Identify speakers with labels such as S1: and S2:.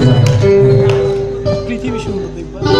S1: হ্যাঁ। পৃথিবী সুন্দর দেখবা